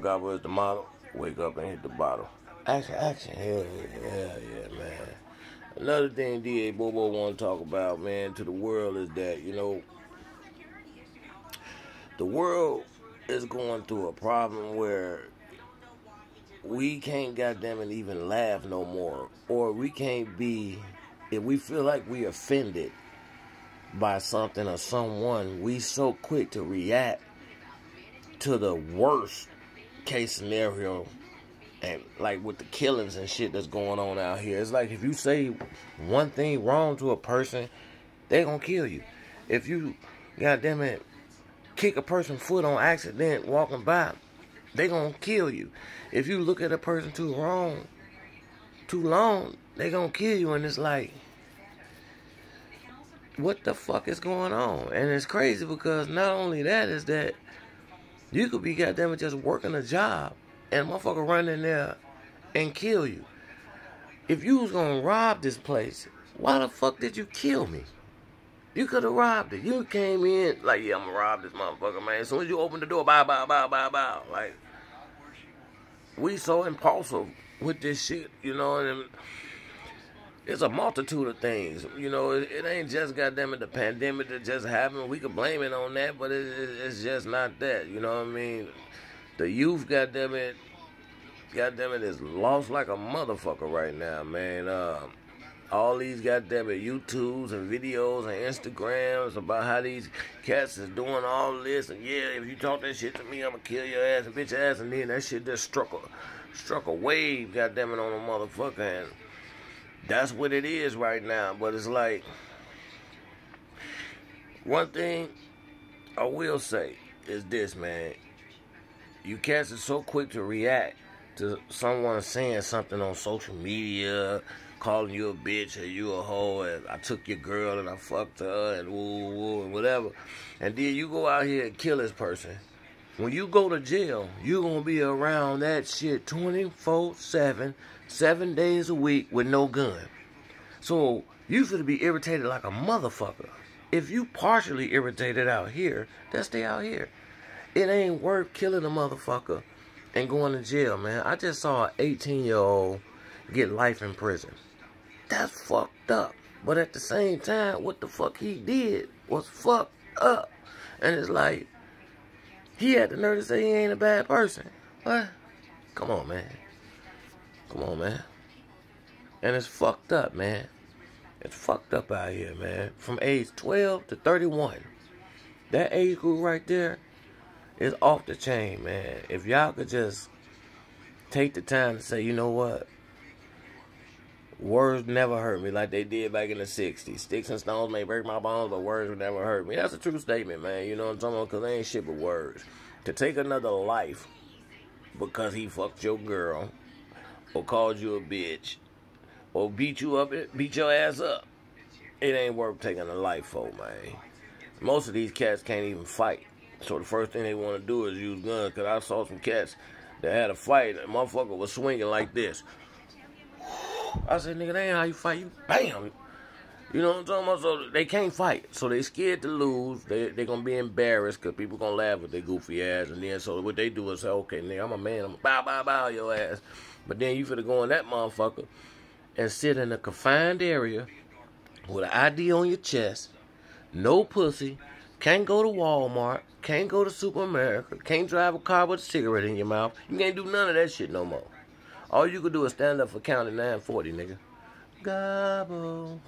God was the model. Wake up and hit the bottle. Action, action. Hell yeah, hell yeah, man. Another thing DA Bobo want to talk about, man, to the world is that, you know, the world is going through a problem where we can't goddamn it even laugh no more. Or we can't be if we feel like we offended by something or someone, we so quick to react to the worst case scenario and like with the killings and shit that's going on out here. It's like if you say one thing wrong to a person, they gonna kill you. If you goddamn it kick a person foot on accident walking by, they gonna kill you. If you look at a person too wrong, too long, they gonna kill you and it's like what the fuck is going on? And it's crazy because not only that is that you could be goddamn just working a job and motherfucker run in there and kill you. If you was gonna rob this place, why the fuck did you kill me? You could have robbed it. You came in like, yeah, I'm gonna rob this motherfucker, man. As soon as you open the door, bow, bow, bow, bow, bow. Like, we so impulsive with this shit, you know, and it's a multitude of things. You know, it, it ain't just goddamn it the pandemic that just happened. We could blame it on that, but it, it, it's just not that. You know what I mean? The youth, goddamn it, goddamn it, is lost like a motherfucker right now, man. Uh, all these goddamn it YouTubes and videos and Instagrams about how these cats is doing all this and yeah, if you talk that shit to me, I'ma kill your ass and bitch ass and then that shit just struck a struck a wave, goddamn it, on a motherfucker and that's what it is right now. But it's like one thing I will say is this, man. You cats are so quick to react to someone saying something on social media, calling you a bitch or you a hoe, and I took your girl and I fucked her and woo woo and whatever. And then you go out here and kill this person. When you go to jail, you're gonna be around that shit 24 7 seven days a week with no gun. So you should be irritated like a motherfucker. If you partially irritated out here, then stay out here. It ain't worth killing a motherfucker and going to jail, man. I just saw an 18 year old get life in prison. That's fucked up. But at the same time, what the fuck he did was fucked up. And it's like, he had the nerve to say he ain't a bad person. What? Come on, man. Come on, man. And it's fucked up, man. It's fucked up out here, man. From age 12 to 31. That age group right there is off the chain, man. If y'all could just take the time to say, you know what? Words never hurt me like they did back in the 60s. Sticks and stones may break my bones, but words will never hurt me. That's a true statement, man. You know what I'm talking about? Because they ain't shit but words. To take another life because he fucked your girl or called you a bitch or beat you up, beat your ass up, it ain't worth taking a life for, man. Most of these cats can't even fight. So the first thing they want to do is use guns. Because I saw some cats that had a fight. And motherfucker was swinging like this. I said, nigga, that ain't how you fight. You bam. You know what I'm talking about? So they can't fight. So they scared to lose. They they gonna be embarrassed because people gonna laugh at their goofy ass. And then so what they do is say, okay, nigga, I'm a man. I'm bow bow bow your ass. But then you finna go in that motherfucker and sit in a confined area with an ID on your chest, no pussy, can't go to Walmart, can't go to Super America, can't drive a car with a cigarette in your mouth. You can't do none of that shit no more. All you could do is stand up for counting 940, nigga. Gobble.